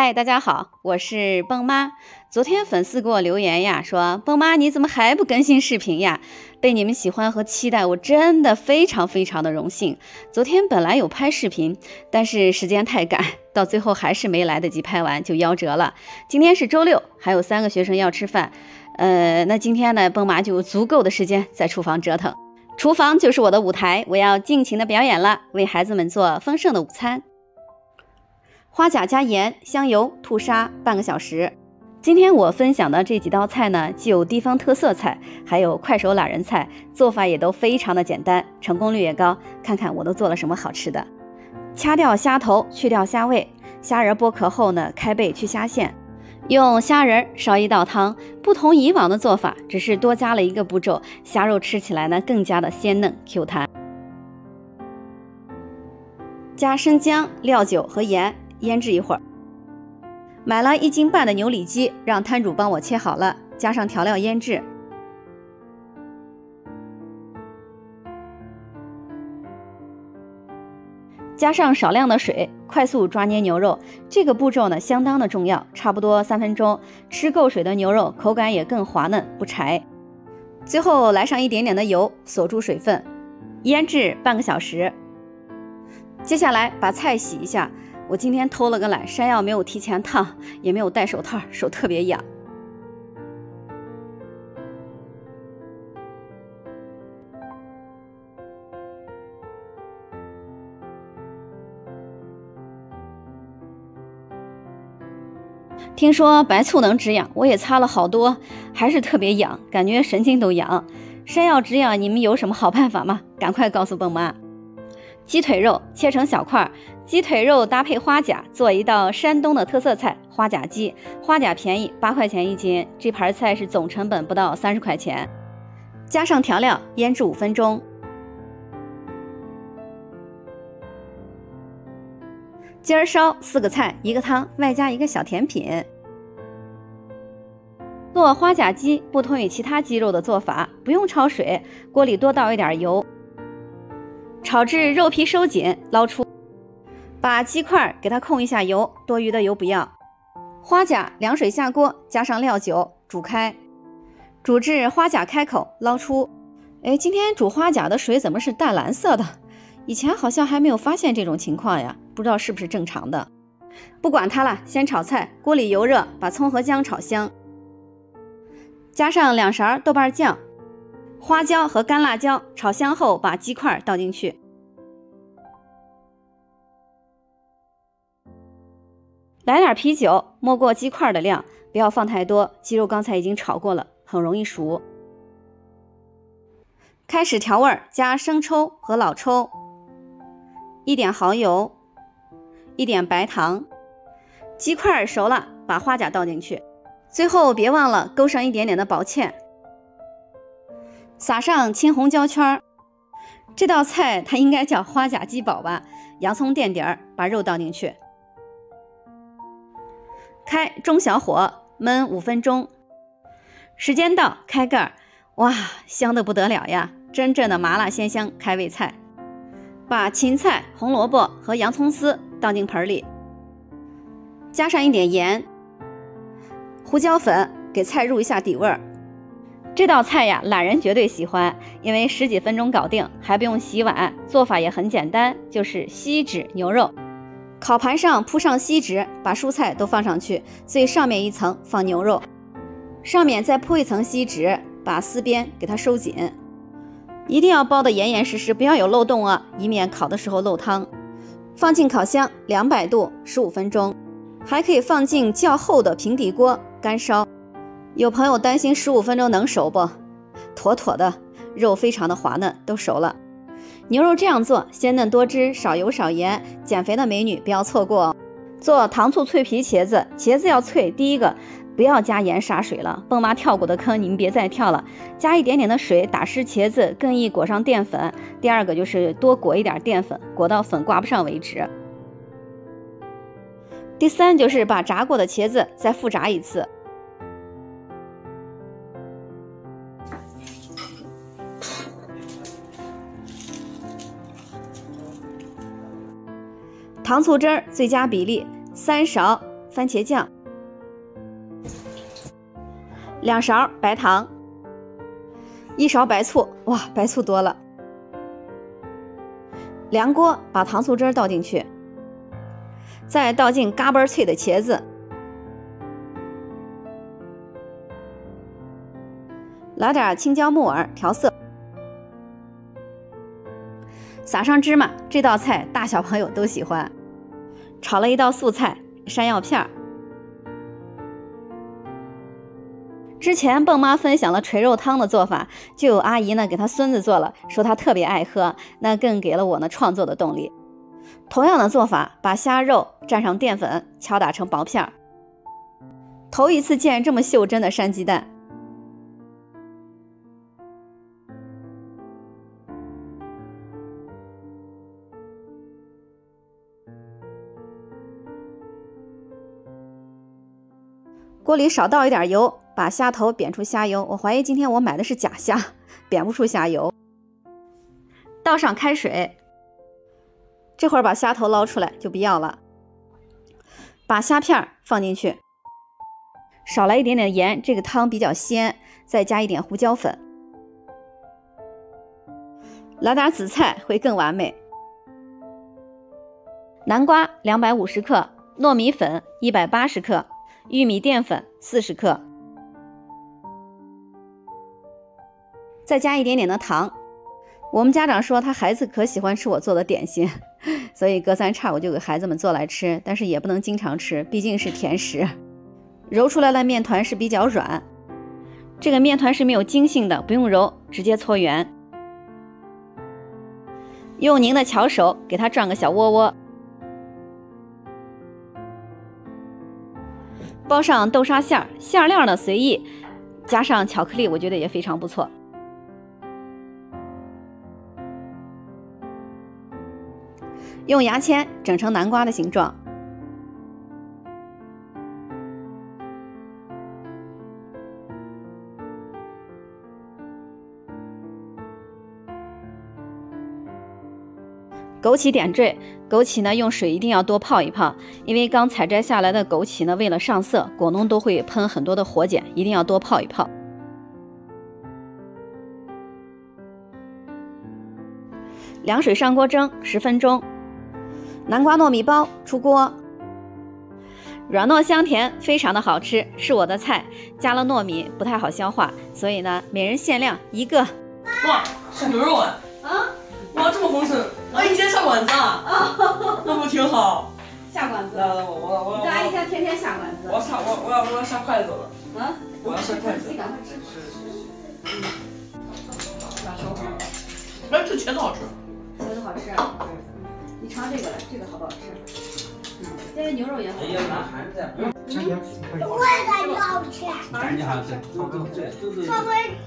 嗨，大家好，我是蹦妈。昨天粉丝给我留言呀，说蹦妈你怎么还不更新视频呀？被你们喜欢和期待，我真的非常非常的荣幸。昨天本来有拍视频，但是时间太赶，到最后还是没来得及拍完，就夭折了。今天是周六，还有三个学生要吃饭，呃，那今天呢，蹦妈就有足够的时间在厨房折腾。厨房就是我的舞台，我要尽情的表演了，为孩子们做丰盛的午餐。花甲加盐、香油，吐沙半个小时。今天我分享的这几道菜呢，既有地方特色菜，还有快手懒人菜，做法也都非常的简单，成功率也高。看看我都做了什么好吃的：掐掉虾头，去掉虾味；虾仁剥壳后呢，开背去虾线，用虾仁烧一道汤。不同以往的做法，只是多加了一个步骤，虾肉吃起来呢更加的鲜嫩 Q 弹。加生姜、料酒和盐。腌制一会儿，买了一斤半的牛里脊，让摊主帮我切好了，加上调料腌制，加上少量的水，快速抓捏牛肉。这个步骤呢相当的重要，差不多三分钟，吃够水的牛肉口感也更滑嫩不柴。最后来上一点点的油，锁住水分，腌制半个小时。接下来把菜洗一下。我今天偷了个懒，山药没有提前烫，也没有戴手套，手特别痒。听说白醋能止痒，我也擦了好多，还是特别痒，感觉神经都痒。山药止痒，你们有什么好办法吗？赶快告诉蹦妈。鸡腿肉切成小块，鸡腿肉搭配花甲做一道山东的特色菜——花甲鸡。花甲便宜，八块钱一斤，这盘菜是总成本不到三十块钱。加上调料，腌制五分钟。今儿烧四个菜，一个汤，外加一个小甜品。做花甲鸡不同于其他鸡肉的做法，不用焯水，锅里多倒一点油。炒至肉皮收紧，捞出，把鸡块给它控一下油，多余的油不要。花甲凉水下锅，加上料酒，煮开，煮至花甲开口，捞出。哎，今天煮花甲的水怎么是淡蓝色的？以前好像还没有发现这种情况呀，不知道是不是正常的。不管它了，先炒菜。锅里油热，把葱和姜炒香，加上两勺豆瓣酱。花椒和干辣椒炒香后，把鸡块倒进去，来点啤酒，没过鸡块的量，不要放太多。鸡肉刚才已经炒过了，很容易熟。开始调味儿，加生抽和老抽，一点蚝油，一点白糖。鸡块熟了，把花甲倒进去，最后别忘了勾上一点点的薄芡。撒上青红椒圈儿，这道菜它应该叫花甲鸡煲吧？洋葱垫底儿，把肉倒进去，开中小火焖五分钟。时间到，开盖儿，哇，香的不得了呀！真正的麻辣鲜香开胃菜。把芹菜、红萝卜和洋葱丝倒进盆里，加上一点盐、胡椒粉，给菜入一下底味儿。这道菜呀，懒人绝对喜欢，因为十几分钟搞定，还不用洗碗，做法也很简单，就是锡纸牛肉。烤盘上铺上锡纸，把蔬菜都放上去，最上面一层放牛肉，上面再铺一层锡纸，把丝边给它收紧，一定要包得严严实实，不要有漏洞啊，以免烤的时候漏汤。放进烤箱，两百度十五分钟，还可以放进较厚的平底锅干烧。有朋友担心十五分钟能熟不？妥妥的，肉非常的滑嫩，都熟了。牛肉这样做，鲜嫩多汁，少油少盐，减肥的美女不要错过哦。做糖醋脆皮茄子，茄子要脆。第一个，不要加盐杀水了。蹦妈跳过的坑，你们别再跳了。加一点点的水打湿茄子，更易裹上淀粉。第二个就是多裹一点淀粉，裹到粉挂不上为止。第三就是把炸过的茄子再复炸一次。糖醋汁最佳比例三勺，番茄酱，两勺白糖，一勺白醋，哇，白醋多了。凉锅把糖醋汁倒进去，再倒进嘎嘣脆的茄子，来点青椒木耳调色，撒上芝麻。这道菜大小朋友都喜欢。炒了一道素菜山药片儿。之前蹦妈分享了锤肉汤的做法，就有阿姨呢给她孙子做了，说他特别爱喝，那更给了我呢创作的动力。同样的做法，把虾肉蘸上淀粉，敲打成薄片儿。头一次见这么袖珍的山鸡蛋。锅里少倒一点油，把虾头煸出虾油。我怀疑今天我买的是假虾，煸不出虾油。倒上开水，这会儿把虾头捞出来就不要了。把虾片放进去，少来一点点盐，这个汤比较鲜。再加一点胡椒粉，来点紫菜会更完美。南瓜两百五十克，糯米粉一百八十克。玉米淀粉四十克，再加一点点的糖。我们家长说他孩子可喜欢吃我做的点心，所以隔三差五就给孩子们做来吃，但是也不能经常吃，毕竟是甜食。揉出来的面团是比较软，这个面团是没有筋性的，不用揉，直接搓圆。用您的巧手给它转个小窝窝。包上豆沙馅儿，馅料呢随意，加上巧克力，我觉得也非常不错。用牙签整成南瓜的形状。枸杞点缀，枸杞呢用水一定要多泡一泡，因为刚采摘下来的枸杞呢，为了上色，果农都会喷很多的活碱，一定要多泡一泡。凉水上锅蒸十分钟，南瓜糯米包出锅，软糯香甜，非常的好吃，是我的菜。加了糯米不太好消化，所以呢，每人限量一个。哇，是牛肉啊！啊。哇，这么丰盛！阿姨今天下馆子啊？啊，那不挺好？下馆子。来来，我我我。这阿姨家天天下馆子。我下我我要我要下筷子了。啊？我要下筷子。自己赶快吃。是是是。嗯。下小筷子。哎，这茄子好吃。茄子好吃啊。你尝这个来，这个好不好吃？嗯，这牛肉也好。哎呀，那还是在。嗯。我也感觉好吃。感觉好吃。稍微。